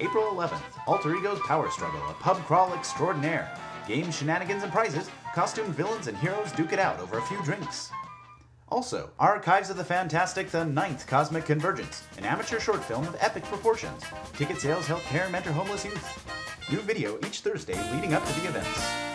April 11th, Alter Ego's Power Struggle, a pub crawl extraordinaire. Games, shenanigans, and prizes, costumed villains and heroes duke it out over a few drinks. Also, Archives of the Fantastic, the Ninth Cosmic Convergence, an amateur short film of epic proportions. Ticket sales help care and mentor homeless youth. New video each Thursday leading up to the events.